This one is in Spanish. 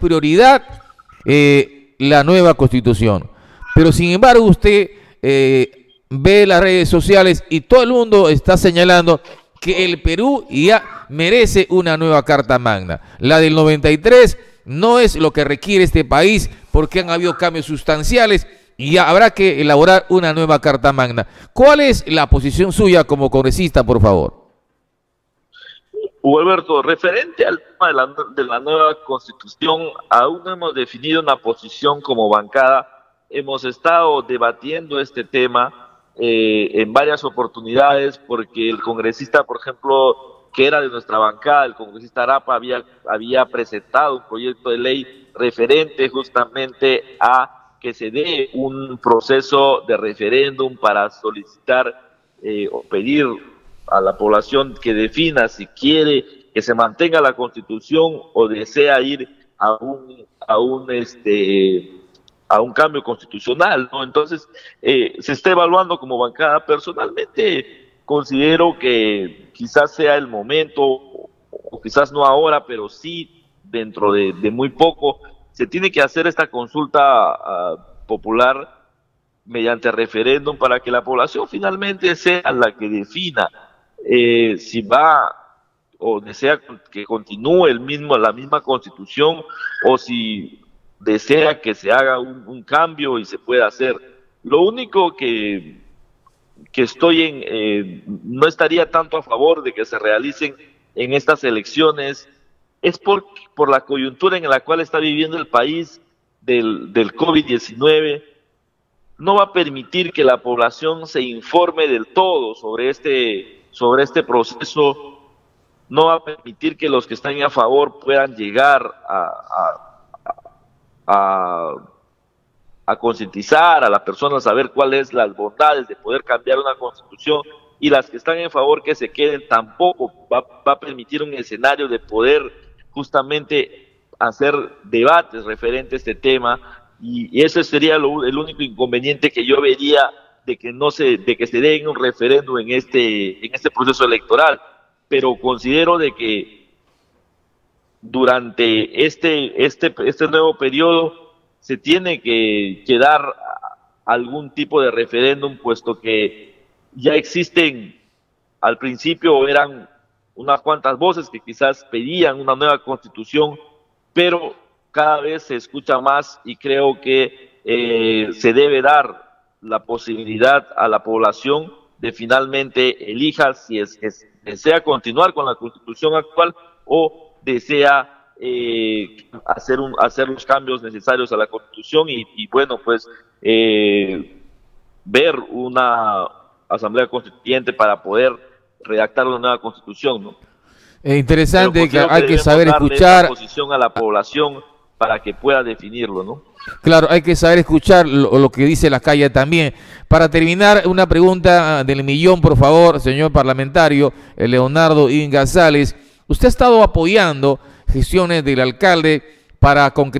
prioridad eh, la nueva constitución. Pero sin embargo usted eh, ve las redes sociales y todo el mundo está señalando que el Perú ya merece una nueva Carta Magna. La del 93 no es lo que requiere este país porque han habido cambios sustanciales y habrá que elaborar una nueva Carta Magna. ¿Cuál es la posición suya como congresista, por favor? Hugo Alberto, referente al tema de la, de la, nueva constitución, aún no hemos definido una posición como bancada. Hemos estado debatiendo este tema eh, en varias oportunidades porque el congresista, por ejemplo, que era de nuestra bancada, el congresista Arapa, había, presentado un proyecto de ley referente justamente a que se dé un proceso de referéndum para solicitar eh, o pedir a la población que defina si quiere que se mantenga la constitución o desea ir a un, a un este a un cambio constitucional, ¿no? Entonces, eh, se está evaluando como bancada. Personalmente, considero que quizás sea el momento, o quizás no ahora, pero sí dentro de, muy poco, se tiene que hacer esta consulta uh, popular mediante referéndum para que la población finalmente sea la que defina eh, si va o desea que continúe el mismo, la misma constitución o si desea que se haga un, cambio y se pueda hacer. Lo único que, que estoy en, eh, no estaría tanto a favor de que se realicen en estas elecciones es por, por la coyuntura en la cual está viviendo el país del, del COVID-19. No va a permitir que la población se informe del todo sobre este sobre este proceso no va a permitir que los que están a favor puedan llegar a, a, concientizar a las personas, a saber cuáles son las bondades de poder cambiar una constitución y las que están en favor que se queden tampoco va, va a permitir un escenario de poder justamente hacer debates referentes a este tema y, ese sería el único inconveniente que yo vería de que no se, de que se den un referéndum en este, en este proceso electoral, pero considero de que durante este, este, este nuevo periodo se tiene que, que dar algún tipo de referéndum, puesto que ya existen, al principio eran unas cuantas voces que quizás pedían una nueva constitución, pero cada vez se escucha más y creo que eh, se debe dar la posibilidad a la población de finalmente elija si es, desea continuar con la constitución actual o desea eh, hacer, un, hacer los cambios necesarios a la constitución y, bueno, pues eh, ver una asamblea constituyente para poder redactar una nueva constitución, ¿no? Es interesante que hay que saber escuchar posición a la población para que pueda definirlo, ¿no? Claro, hay que saber escuchar lo, que dice la calle también. Para terminar, una pregunta del millón, por favor, señor parlamentario eh, Leonardo Ingazales. Usted ha estado apoyando gestiones del alcalde para concretar